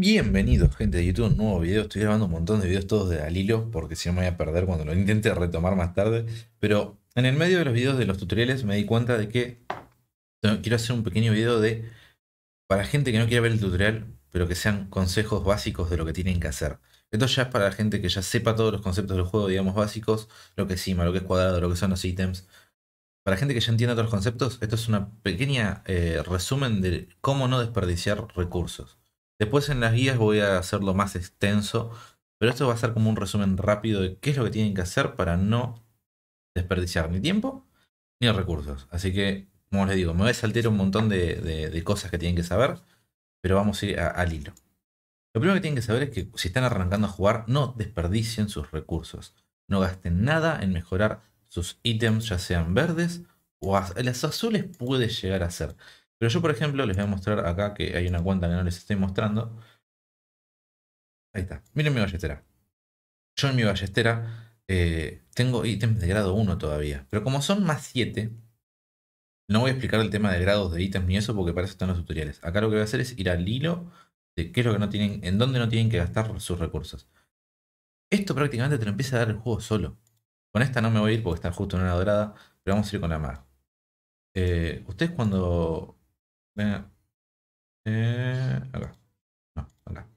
Bienvenidos, gente de YouTube, un nuevo video. Estoy grabando un montón de videos todos de Alilo, porque si no me voy a perder cuando lo intente retomar más tarde. Pero en el medio de los videos de los tutoriales me di cuenta de que quiero hacer un pequeño video de para gente que no quiera ver el tutorial, pero que sean consejos básicos de lo que tienen que hacer. Esto ya es para la gente que ya sepa todos los conceptos del juego, digamos, básicos, lo que es cima, lo que es cuadrado, lo que son los ítems. Para gente que ya entienda todos los conceptos, esto es una pequeña eh, resumen de cómo no desperdiciar recursos. Después en las guías voy a hacerlo más extenso, pero esto va a ser como un resumen rápido de qué es lo que tienen que hacer para no desperdiciar ni tiempo ni recursos. Así que, como les digo, me voy a saltar un montón de, cosas que tienen que saber, pero vamos a ir al hilo. Lo primero que tienen que saber es que si están arrancando a jugar, no desperdicien sus recursos. No gasten nada en mejorar sus ítems, ya sean verdes o las azules puede llegar a ser. Pero yo, por ejemplo, les voy a mostrar acá que hay una cuenta que no les estoy mostrando. Ahí está. Miren mi ballestera. Yo en mi ballestera eh, tengo ítems de grado 1 todavía. Pero como son más 7, no voy a explicar el tema de grados de ítems ni eso porque para eso están los tutoriales. Acá lo que voy a hacer es ir al hilo de qué es lo que no tienen, en dónde no tienen que gastar sus recursos. Esto prácticamente te lo empieza a dar el juego solo. Con esta no me voy a ir porque está justo en una dorada, pero vamos a ir con la maga. Eh, ustedes cuando eh, acá. No, acá.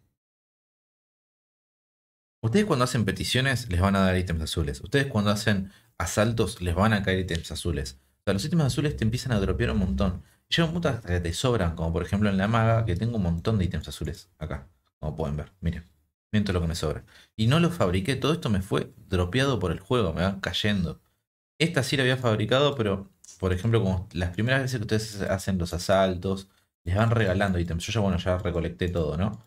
Ustedes cuando hacen peticiones les van a dar ítems azules. Ustedes cuando hacen asaltos les van a caer ítems azules. O sea, los ítems azules te empiezan a dropear un montón. Llega un punto hasta que te sobran, como por ejemplo en la maga, que tengo un montón de ítems azules acá. Como pueden ver, miren. Miren lo que me sobra. Y no lo fabriqué, todo esto me fue dropeado por el juego, me van cayendo. Esta sí la había fabricado, pero por ejemplo, como las primeras veces que ustedes hacen los asaltos, les van regalando ítems. Yo ya, bueno, ya recolecté todo, ¿no?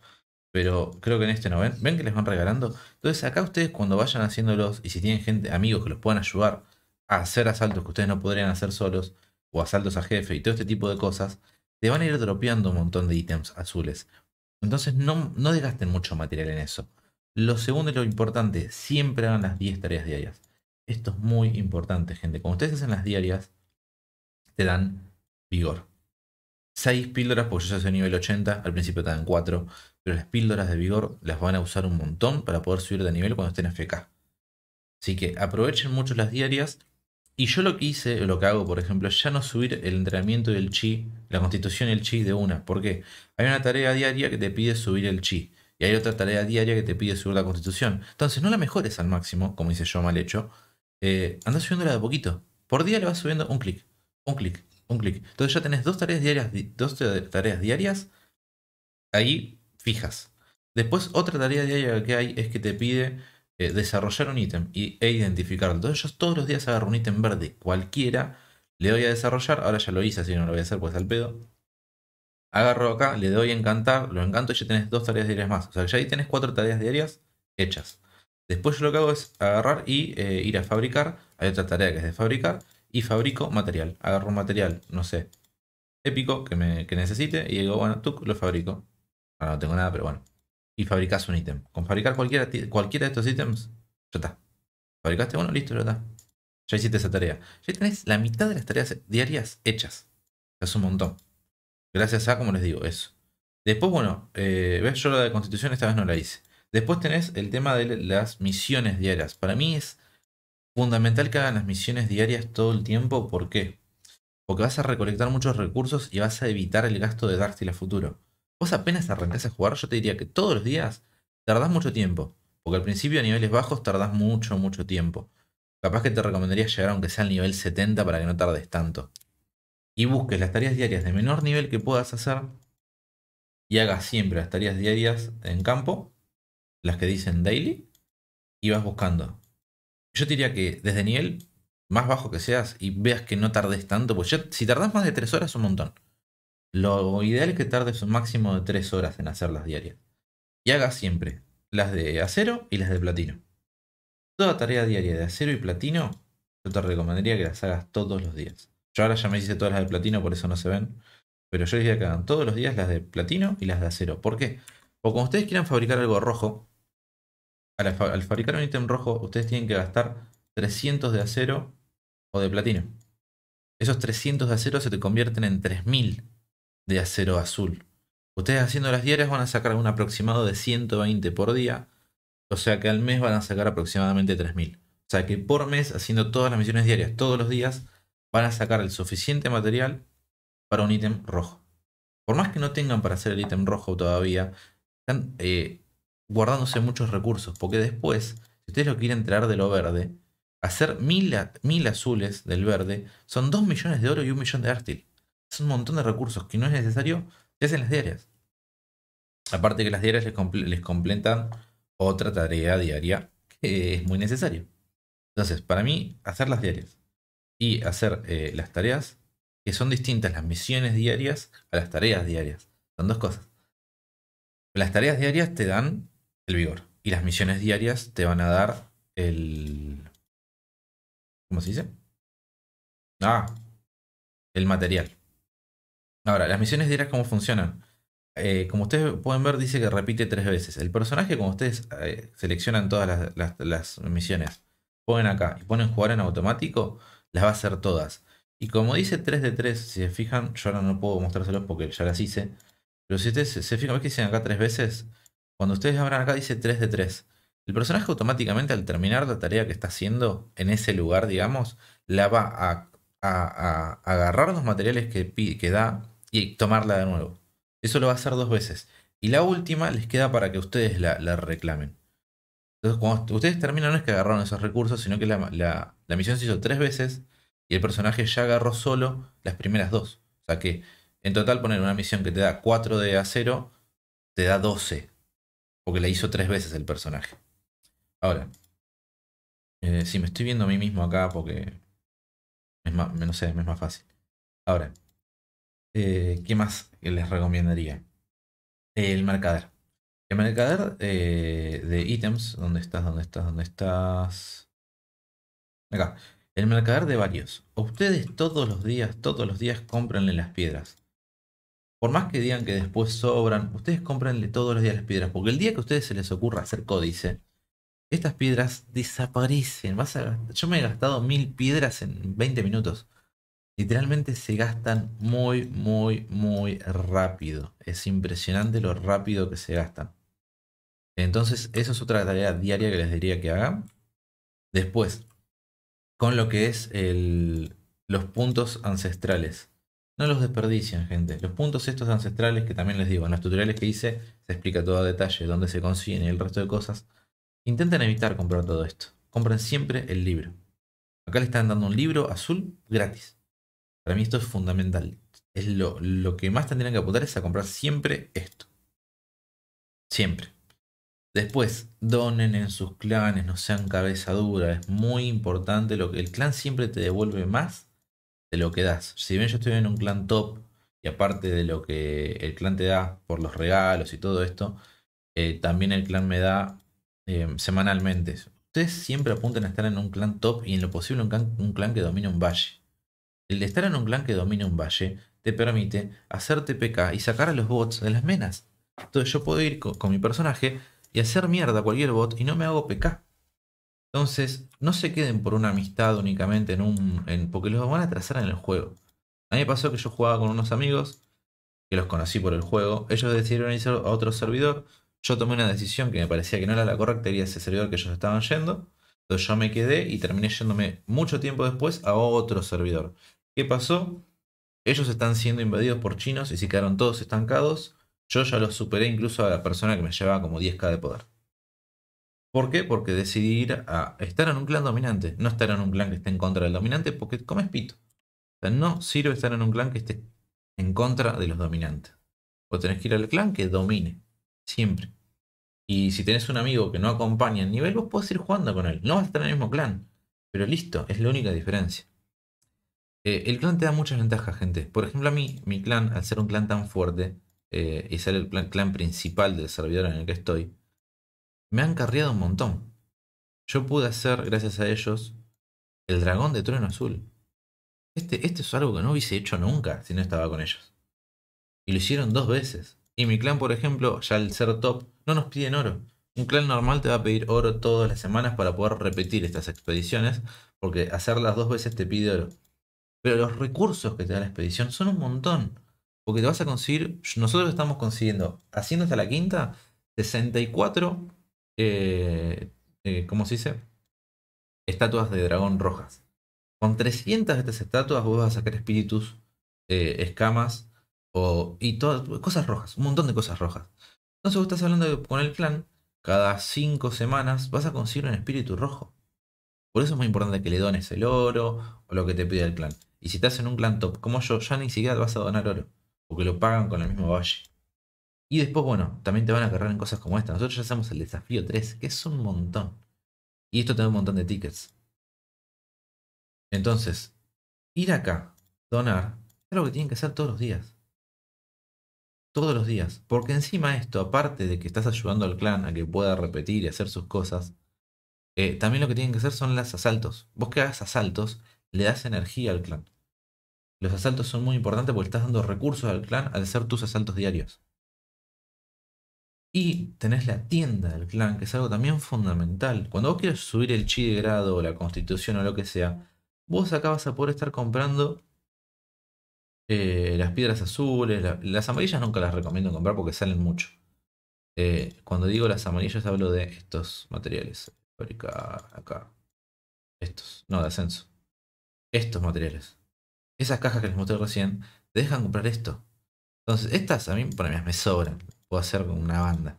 Pero creo que en este no ven. ¿Ven que les van regalando? Entonces acá ustedes cuando vayan haciéndolos y si tienen gente, amigos que los puedan ayudar a hacer asaltos que ustedes no podrían hacer solos, o asaltos a jefe y todo este tipo de cosas, te van a ir dropeando un montón de ítems azules. Entonces no, no desgasten mucho material en eso. Lo segundo y lo importante, siempre hagan las 10 tareas diarias. Esto es muy importante, gente. Cuando ustedes hacen las diarias, te dan vigor. 6 píldoras, porque yo ya soy nivel 80, al principio te dan 4, pero las píldoras de vigor las van a usar un montón para poder subir de nivel cuando estén FK. Así que aprovechen mucho las diarias. Y yo lo que hice, lo que hago, por ejemplo, es ya no subir el entrenamiento del chi, la constitución y el chi de una. porque Hay una tarea diaria que te pide subir el chi. Y hay otra tarea diaria que te pide subir la constitución. Entonces no la mejores al máximo, como hice yo mal hecho. Eh, anda subiéndola de poquito. Por día le vas subiendo un clic un clic, un clic. Entonces ya tenés dos tareas diarias, dos tareas diarias ahí fijas. Después otra tarea diaria que hay es que te pide eh, desarrollar un ítem e identificarlo. Entonces yo todos los días agarro un ítem verde cualquiera, le doy a desarrollar, ahora ya lo hice, así no lo voy a hacer pues al pedo. Agarro acá, le doy a encantar, lo encanto y ya tenés dos tareas diarias más. O sea, ya ahí tenés cuatro tareas diarias hechas. Después yo lo que hago es agarrar y eh, ir a fabricar. Hay otra tarea que es de fabricar y fabrico material. Agarro un material, no sé, épico que, me, necesite y digo, bueno, tú lo fabrico. Ahora no tengo nada, pero bueno. Y fabricas un ítem. Con fabricar cualquiera, cualquiera de estos ítems, ya está. Fabricaste uno, listo, ya está. Ya hiciste esa tarea. Ya tenés la mitad de las tareas diarias hechas. Es un montón. Gracias a, como les digo, eso. Después, bueno, eh, ves, yo la de constitución esta vez no la hice. Después tenés el tema de las misiones diarias. Para mí es fundamental que hagan las misiones diarias todo el tiempo. ¿Por qué? Porque vas a recolectar muchos recursos y vas a evitar el gasto de Darksteel a futuro. Vos apenas arrancás a jugar, yo te diría que todos los días tardás mucho tiempo. Porque al principio a niveles bajos tardás mucho, mucho tiempo. Capaz que te recomendaría llegar aunque sea al nivel 70 para que no tardes tanto. Y busques las tareas diarias de menor nivel que puedas hacer. Y hagas siempre las tareas diarias en campo, las que dicen daily, y vas buscando yo diría que desde nivel más bajo que seas y veas que no tardes tanto, pues si tardas más de 3 horas un montón. Lo ideal es que tardes un máximo de 3 horas en hacerlas diarias. Y hagas siempre las de acero y las de platino. Toda tarea diaria de acero y platino, yo te recomendaría que las hagas todos los días. Yo ahora ya me hice todas las de platino, por eso no se ven. Pero yo diría que hagan todos los días las de platino y las de acero. ¿Por qué? Porque cuando ustedes quieran fabricar algo rojo, al, fabricar un ítem rojo, ustedes tienen que gastar 300 de acero o de platino. Esos 300 de acero se te convierten en 3000 de acero azul. Ustedes haciendo las diarias van a sacar un aproximado de 120 por día. O sea que al mes van a sacar aproximadamente 3000. O sea que por mes, haciendo todas las misiones diarias todos los días, van a sacar el suficiente material para un ítem rojo. Por más que no tengan para hacer el ítem rojo todavía, están eh, guardándose muchos recursos. Porque después, si ustedes lo quieren traer de lo verde, hacer mil, mil azules del verde son 2 millones de oro y un millón de ártil. Es un montón de recursos que no es necesario se hacen las diarias. Aparte que las diarias les, completan otra tarea diaria que es muy necesario. Entonces, para mí, hacer las diarias y hacer eh, las tareas, que son distintas las misiones diarias a las tareas diarias. Son dos cosas. Las tareas diarias te dan el vigor y las misiones diarias te van a dar el... ¿Cómo se dice? Ah, el material. Ahora, las misiones diarias, ¿cómo funcionan? Eh, como ustedes pueden ver, dice que repite tres veces. El personaje, como ustedes eh, seleccionan todas las, misiones, ponen acá y ponen jugar en automático, las va a hacer todas. Y como dice 3 de 3, si se fijan, yo ahora no puedo mostrárselos porque ya las hice. Pero si ustedes se fijan, ¿ves que dicen acá tres veces? Cuando ustedes abran acá dice 3 de 3. El personaje automáticamente al terminar la tarea que está haciendo en ese lugar, digamos, la va a, agarrar los materiales que, da y tomarla de nuevo. Eso lo va a hacer dos veces. Y la última les queda para que ustedes la, reclamen. Entonces, cuando ustedes terminan, no es que agarraron esos recursos, sino que la, misión se hizo tres veces y el personaje ya agarró solo las primeras dos. O sea que en total poner una misión que te da 4 de acero, te da 12. Porque la hizo tres veces el personaje. Ahora, eh, si me estoy viendo a mí mismo acá porque es más, no sé, es más fácil. Ahora, eh, ¿Qué más les recomendaría? El mercader. El mercader eh, de ítems. ¿Dónde estás? ¿Dónde estás? ¿Dónde estás? Acá. El mercader de varios. Ustedes todos los días, todos los días comprenle las piedras. Por más que digan que después sobran, ustedes comprenle todos los días las piedras. Porque el día que a ustedes se les ocurra hacer códice, estas piedras desaparecen. Yo me he gastado mil piedras en 20 minutos literalmente se gastan muy, muy, muy rápido. Es impresionante lo rápido que se gastan. Entonces, eso es otra tarea diaria que les diría que hagan. Después, con lo que es el, los puntos ancestrales. No los desperdicien, gente. Los puntos estos ancestrales, que también les digo, en los tutoriales que hice se explica todo a detalle dónde se consiguen y el resto de cosas. Intenten evitar comprar todo esto. Compren siempre el libro. Acá le están dando un libro azul gratis. Para mí esto es fundamental. Es lo, que más tendrían que apuntar es a comprar siempre esto. Siempre. Después, donen en sus clanes, no sean cabeza dura. Es muy importante lo que el clan siempre te devuelve más de lo que das. Si bien yo estoy en un clan top y aparte de lo que el clan te da por los regalos y todo esto, eh, también el clan me da eh, semanalmente. Ustedes siempre apunten a estar en un clan top y en lo posible un clan, un clan que domine un valle. El de estar en un clan que domine un valle te permite hacer TPK y sacar a los bots de las menas. Entonces yo puedo ir con, mi personaje y hacer mierda a cualquier bot y no me hago PK. Entonces, no se queden por una amistad únicamente en un. porque los van a trazar en el juego. A mí me pasó que yo jugaba con unos amigos que los conocí por el juego. Ellos decidieron irse a otro servidor. Yo tomé una decisión que me parecía que no era la correcta, iría a ese servidor que ellos estaban yendo. Entonces yo me quedé y terminé yéndome mucho tiempo después a otro servidor. ¿Qué pasó? Ellos están siendo invadidos por chinos y se quedaron todos estancados. Yo ya los superé incluso a la persona que me llevaba como 10k de poder. ¿Por qué? Porque decidí ir a estar en un clan dominante, no estar en un clan que esté en contra del dominante, porque comes pito. O sea, no sirve estar en un clan que esté en contra de los dominantes. Vos tenés que ir al clan que domine, siempre. Y si tenés un amigo que no acompaña en nivel, vos podés ir jugando con él. No vas a estar en el mismo clan, pero listo, es la única diferencia. Eh, el clan te da muchas ventajas, gente. Por ejemplo, a mí, mi clan, al ser un clan tan fuerte eh, y ser el clan, principal del servidor en el que estoy, me han carriado un montón. Yo pude hacer, gracias a ellos, el dragón de trueno azul. Este, este es algo que no hubiese hecho nunca si no estaba con ellos. Y lo hicieron dos veces. Y mi clan, por ejemplo, ya al ser top, no nos piden oro. Un clan normal te va a pedir oro todas las semanas para poder repetir estas expediciones, porque hacerlas dos veces te pide oro. Pero los recursos que te da la expedición son un montón. Porque te vas a conseguir, nosotros estamos consiguiendo, haciendo hasta la quinta, 64, eh, eh, ¿cómo se dice? Estatuas de dragón rojas. Con 300 de estas estatuas vos vas a sacar espíritus, eh, escamas o, y todas cosas rojas, un montón de cosas rojas. Entonces vos estás hablando con el clan, cada 5 semanas vas a conseguir un espíritu rojo. Por eso es muy importante que le dones el oro o lo que te pide el clan. Y si estás en un clan top como yo, ya ni siquiera vas a donar oro. Porque lo pagan con el mismo valle. Y después, bueno, también te van a agarrar en cosas como esta. Nosotros ya hacemos el desafío 3, que es un montón. Y esto te da un montón de tickets. Entonces, ir acá, donar, es lo que tienen que hacer todos los días. Todos los días. Porque encima esto, aparte de que estás ayudando al clan a que pueda repetir y hacer sus cosas, eh, también lo que tienen que hacer son los asaltos. Vos que hagas asaltos, le das energía al clan. Los asaltos son muy importantes porque estás dando recursos al clan al hacer tus asaltos diarios. Y tenés la tienda del clan, que es algo también fundamental. Cuando vos quieres subir el chi de grado o la constitución o lo que sea, vos acá vas a poder estar comprando eh, las piedras azules. las amarillas nunca las recomiendo comprar porque salen mucho. Eh, cuando digo las amarillas hablo de estos materiales. acá. Estos. No, de ascenso. Estos materiales. Esas cajas que les mostré recién te dejan comprar esto. Entonces, estas a mí, para mí me sobran. Hacer una banda.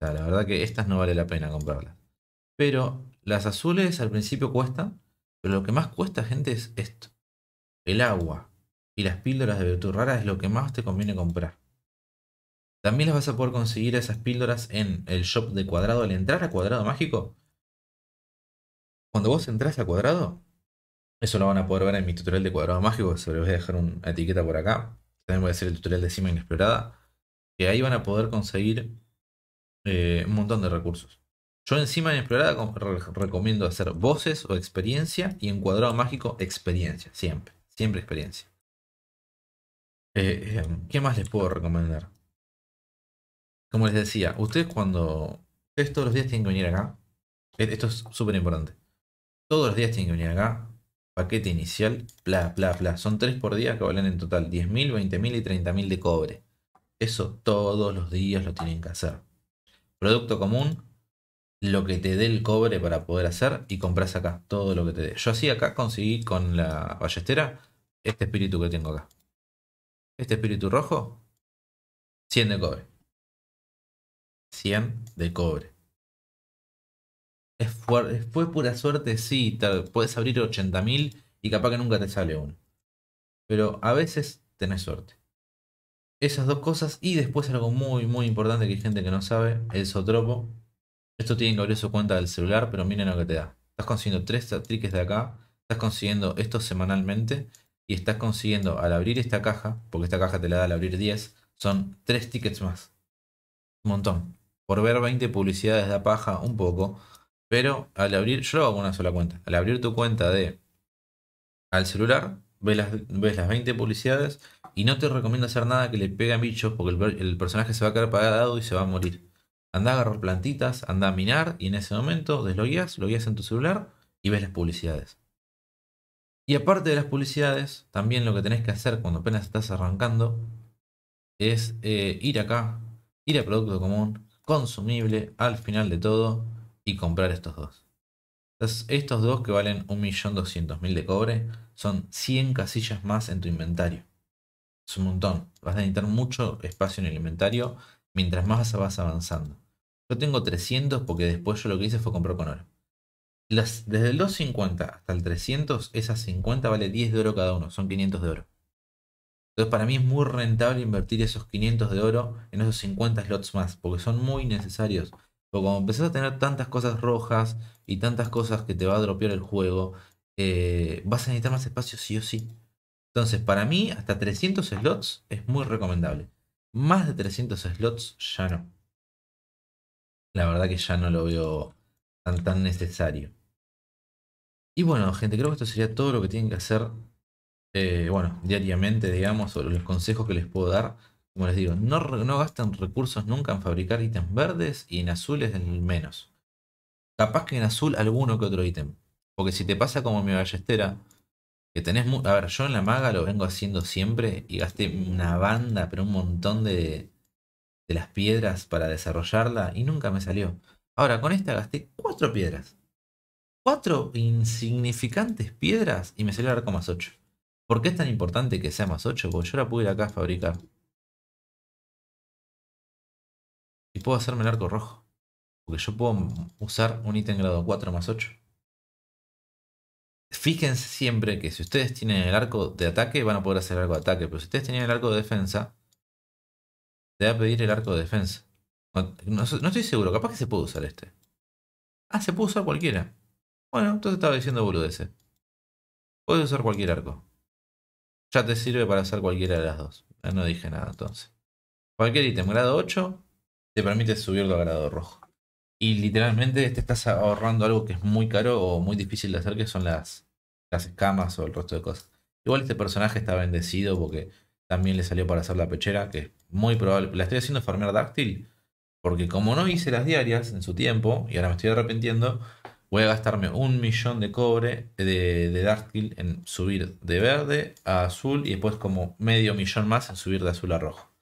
La verdad que estas no vale la pena comprarlas. Pero las azules al principio cuestan. Pero lo que más cuesta, gente, es esto. El agua y las píldoras de virtud rara es lo que más te conviene comprar. También las vas a poder conseguir esas píldoras en el shop de cuadrado. Al entrar a cuadrado mágico, cuando vos entras a cuadrado, eso lo van a poder ver en mi tutorial de cuadrado mágico, se les voy a dejar una etiqueta por acá. También voy a hacer el tutorial de cima inexplorada. Que ahí van a poder conseguir eh, un montón de recursos. Yo en cima inexplorada recomiendo hacer voces o experiencia y en cuadrado mágico experiencia, siempre, siempre experiencia. Eh, eh, ¿Qué más les puedo recomendar? Como les decía, ustedes cuando... Ustedes todos los días tienen que venir acá. Esto es súper importante. Todos los días tienen que venir acá Paquete inicial, bla, bla, bla. Son 3 por día que valen en total 10.000, 20.000 y 30.000 de cobre. Eso todos los días lo tienen que hacer. Producto común, lo que te dé el cobre para poder hacer y compras acá todo lo que te dé. Yo así acá conseguí con la ballestera este espíritu que tengo acá. Este espíritu rojo, 100 de cobre. 100 de cobre. Es fue pura suerte, sí, puedes abrir 80.000 y capaz que nunca te sale uno. Pero a veces tenés suerte. Esas dos cosas y después algo muy muy importante que hay gente que no sabe, el sotropo. Esto tiene que abrir su cuenta del celular, pero miren lo que te da. Estás consiguiendo tres triques de acá, estás consiguiendo esto semanalmente y estás consiguiendo al abrir esta caja, porque esta caja te la da al abrir 10, son tres tickets más. Un montón. Por ver 20 publicidades da paja un poco, pero al abrir, yo lo hago una sola cuenta. Al abrir tu cuenta de al celular, ves las, ves las 20 publicidades y no te recomiendo hacer nada que le pegue a bichos porque el, personaje se va a quedar pagado y se va a morir. Anda a agarrar plantitas, anda a minar y en ese momento deslogueas, lo guías en tu celular y ves las publicidades. Y aparte de las publicidades, también lo que tenés que hacer cuando apenas estás arrancando es eh, ir acá, ir a producto común, consumible, al final de todo, y comprar estos dos. Estos dos que valen 1.200.000 de cobre son 100 casillas más en tu inventario. Es un montón. Vas a necesitar mucho espacio en el inventario mientras más vas avanzando. Yo tengo 300 porque después yo lo que hice fue comprar con oro. desde el 250 hasta el 300, esas 50 vale 10 de oro cada uno, son 500 de oro. Entonces para mí es muy rentable invertir esos 500 de oro en esos 50 slots más, porque son muy necesarios. Porque como empezás a tener tantas cosas rojas y tantas cosas que te va a dropear el juego, eh, vas a necesitar más espacio sí o sí. Entonces, para mí, hasta 300 slots es muy recomendable. Más de 300 slots ya no. La verdad que ya no lo veo tan, tan necesario. Y bueno, gente, creo que esto sería todo lo que tienen que hacer, eh, bueno, diariamente, digamos, sobre los consejos que les puedo dar como les digo, no, no gastan recursos nunca en fabricar ítems verdes y en azules el menos. Capaz que en azul alguno que otro ítem. Porque si te pasa como mi ballestera, que tenés... A ver, yo en la maga lo vengo haciendo siempre y gasté una banda, pero un montón de, de las piedras para desarrollarla y nunca me salió. Ahora, con esta gasté cuatro piedras. Cuatro insignificantes piedras y me salió el arco más 8. ¿Por qué es tan importante que sea más 8? Porque yo la pude ir acá a fabricar. Y puedo hacerme el arco rojo. Porque yo puedo usar un ítem grado 4 más 8. Fíjense siempre que si ustedes tienen el arco de ataque, van a poder hacer el arco de ataque. Pero si ustedes tienen el arco de defensa, te va a pedir el arco de defensa. No, estoy seguro, capaz que se puede usar este. Ah, se puede usar cualquiera. Bueno, entonces estaba diciendo boludeces. Puedes usar cualquier arco. Ya te sirve para hacer cualquiera de las dos. No dije nada entonces. Cualquier ítem grado 8 te permite subirlo a grado rojo. Y literalmente te estás ahorrando algo que es muy caro o muy difícil de hacer, que son las, las escamas o el resto de cosas. Igual este personaje está bendecido porque también le salió para hacer la pechera, que es muy probable. La estoy haciendo farmear dáctil, porque como no hice las diarias en su tiempo, y ahora me estoy arrepintiendo, voy a gastarme un millón de cobre de, de en subir de verde a azul y después como medio millón más en subir de azul a rojo.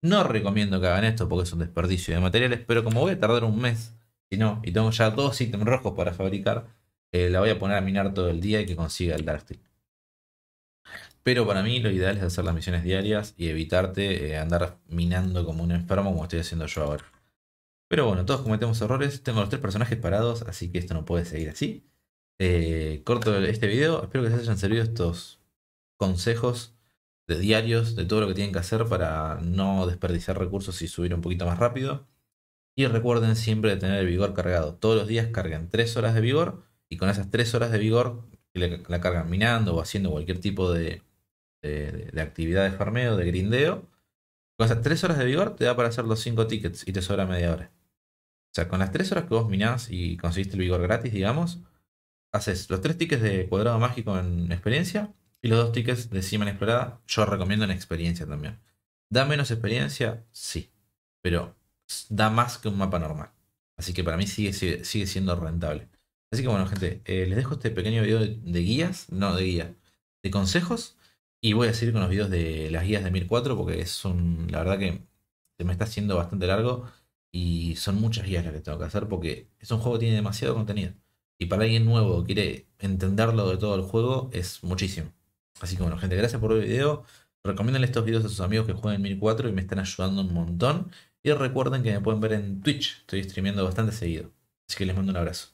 No recomiendo que hagan esto porque es un desperdicio de materiales, pero como voy a tardar un mes, si no, y tengo ya dos ítems rojos para fabricar, eh, la voy a poner a minar todo el día y que consiga el Darksteel. Pero para mí lo ideal es hacer las misiones diarias y evitarte eh, andar minando como un enfermo como estoy haciendo yo ahora. Pero bueno, todos cometemos errores. Tengo los tres personajes parados, así que esto no puede seguir así. Eh, corto este video. Espero que les hayan servido estos consejos de diarios de todo lo que tienen que hacer para no desperdiciar recursos y subir un poquito más rápido. Y recuerden siempre tener el vigor cargado. Todos los días carguen 3 horas de vigor y con esas 3 horas de vigor que la cargan minando o haciendo cualquier tipo de, de, actividad de farmeo, de grindeo, con esas 3 horas de vigor te da para hacer los 5 tickets y te sobra media hora. O sea, con las 3 horas que vos minás y conseguiste el vigor gratis, digamos, haces los 3 tickets de cuadrado mágico en experiencia y los dos tickets de Cima Explorada, yo recomiendo en experiencia también. ¿Da menos experiencia? Sí. Pero da más que un mapa normal. Así que para mí sigue, sigue, siendo rentable. Así que bueno, gente, eh, les dejo este pequeño video de, guías, no de guías, de consejos. Y voy a seguir con los videos de las guías de 1004 porque es un, la verdad que se me está haciendo bastante largo y son muchas guías las que tengo que hacer porque es un juego que tiene demasiado contenido. Y para alguien nuevo que quiere entenderlo de todo el juego es muchísimo. Así que bueno, gente, gracias por el video. Recomienden estos videos a sus amigos que jueguen 1004 y me están ayudando un montón. Y recuerden que me pueden ver en Twitch. Estoy streameando bastante seguido. Así que les mando un abrazo.